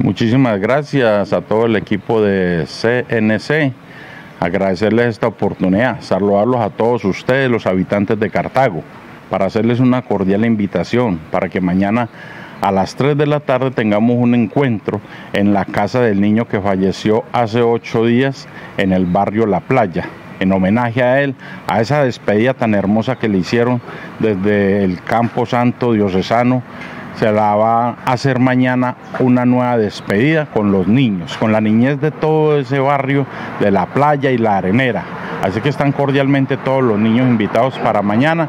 Muchísimas gracias a todo el equipo de CNC. Agradecerles esta oportunidad, saludarlos a todos ustedes, los habitantes de Cartago, para hacerles una cordial invitación para que mañana a las 3 de la tarde tengamos un encuentro en la casa del niño que falleció hace ocho días en el barrio La Playa en homenaje a él, a esa despedida tan hermosa que le hicieron desde el Campo Santo Diocesano se la va a hacer mañana una nueva despedida con los niños, con la niñez de todo ese barrio de la playa y la arenera. Así que están cordialmente todos los niños invitados para mañana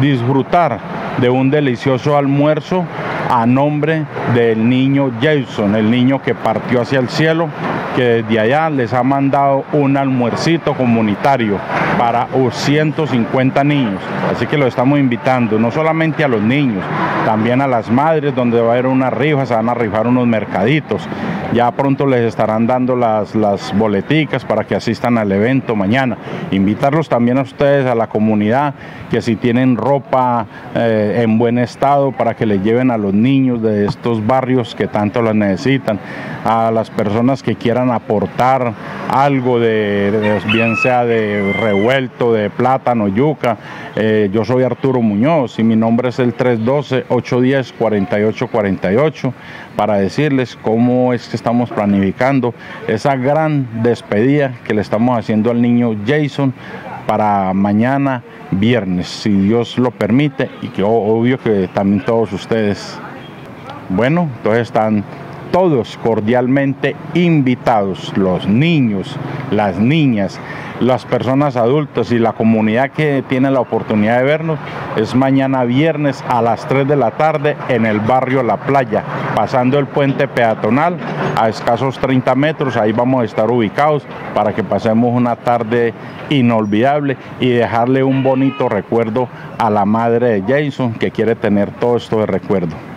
disfrutar de un delicioso almuerzo a nombre del niño Jason, el niño que partió hacia el cielo, que desde allá les ha mandado un almuercito comunitario para 150 niños. Así que lo estamos invitando, no solamente a los niños, también a las madres, donde va a haber una rifa, se van a rifar unos mercaditos. Ya pronto les estarán dando las, las boleticas para que asistan al evento mañana. Invitarlos también a ustedes, a la comunidad, que si tienen ropa eh, en buen estado, para que le lleven a los niños de estos barrios que tanto las necesitan, a las personas que quieran aportar algo de, bien sea de revuelto, de plátano, yuca. Eh, yo soy Arturo Muñoz y mi nombre es el 312-810-4848 para decirles cómo es que estamos planificando esa gran despedida que le estamos haciendo al niño Jason para mañana viernes, si Dios lo permite, y que obvio que también todos ustedes. Bueno, entonces están todos cordialmente invitados, los niños, las niñas, las personas adultas y la comunidad que tiene la oportunidad de vernos. Es mañana viernes a las 3 de la tarde en el barrio La Playa, pasando el puente peatonal a escasos 30 metros. Ahí vamos a estar ubicados para que pasemos una tarde inolvidable y dejarle un bonito recuerdo a la madre de Jason que quiere tener todo esto de recuerdo.